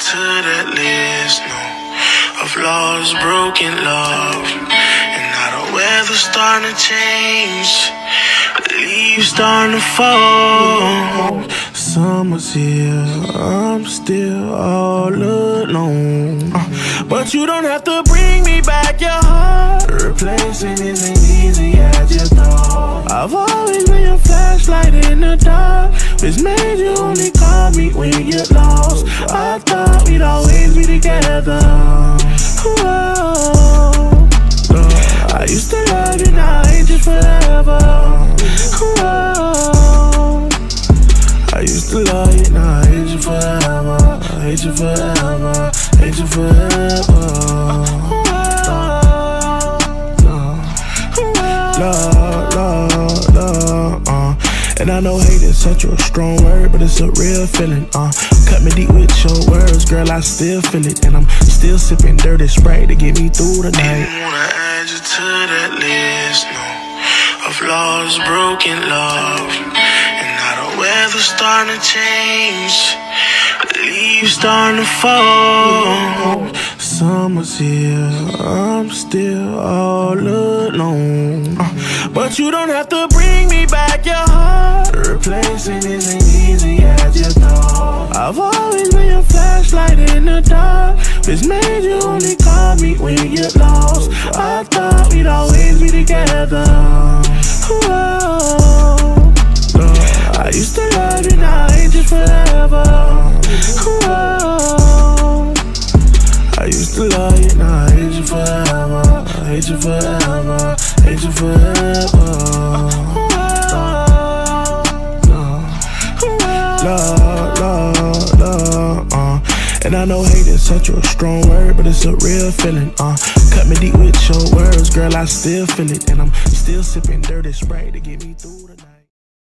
to that list, no, of lost, broken love. And now the weather's starting to change, leaves starting to fall. Summer's here, I'm still all alone. But you don't have to bring me back your heart. Replacing isn't easy as you thought. I've always been your flashlight in the dark. It's made you only call me when you get lost. I thought we'd always be together. Whoa. I used to love you, now I you forever. Whoa. I used to love you, now I hate you forever. I hate you forever, hate you forever. Love, love, love, uh. And I know hate is such a strong word, but it's a real feeling, uh. Cut me deep with your words, girl, I still feel it. And I'm still sipping dirty Sprite to get me through the night. Didn't wanna add you to that list, no. Of lost, broken love. And now the weather's starting to change. Leaves starting to fall. Summer's here, I'm still all alone. Uh, but you don't have to bring me back your heart. Replacing isn't I've always been your flashlight in the dark. It's made you only call me when you get lost. I thought we'd always be together. Whoa. I used to love you, now I hate you forever. Whoa. I used to love you, now I hate you forever. I hate you forever, hate you forever. And I know hate is such a strong word, but it's a real feeling, uh. Cut me deep with your words, girl, I still feel it. And I'm still sipping dirty Sprite to get me through the night.